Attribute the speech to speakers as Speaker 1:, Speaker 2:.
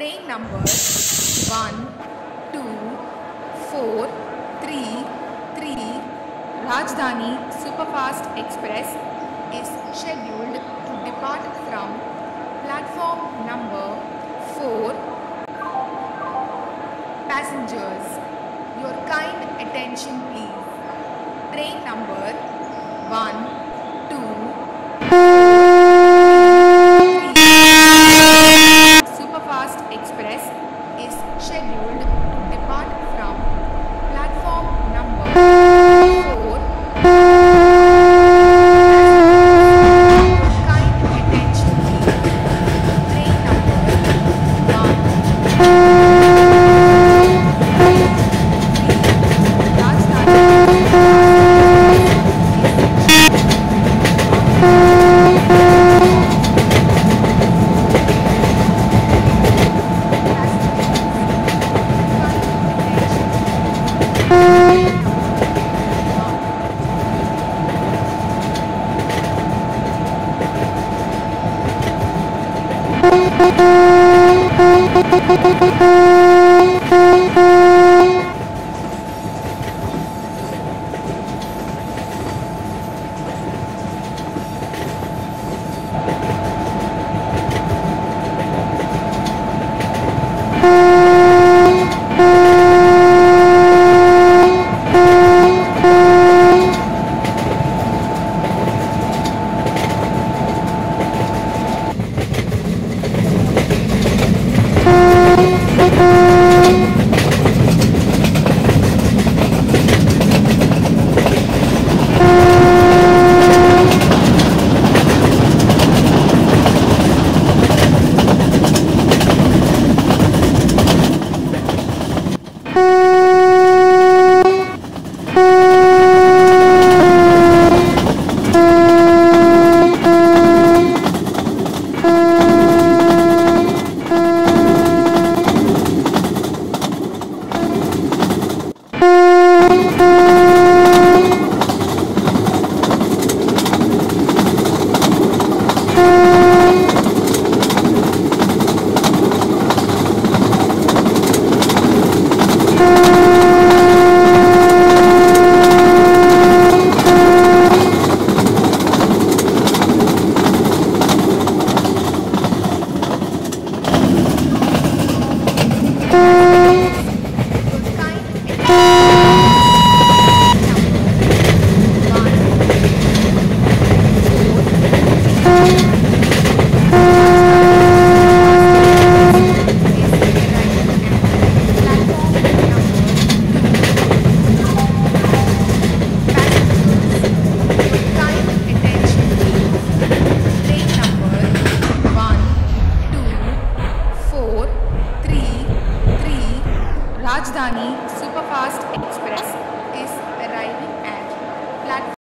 Speaker 1: Train number 1, 2, 4, 3, 3, Rajdhani Superfast Express is scheduled to depart from platform number 4. Passengers, your kind attention please. Train number 1, Express is scheduled to depart Thank you. Rajdhani Superfast Express is arriving at platform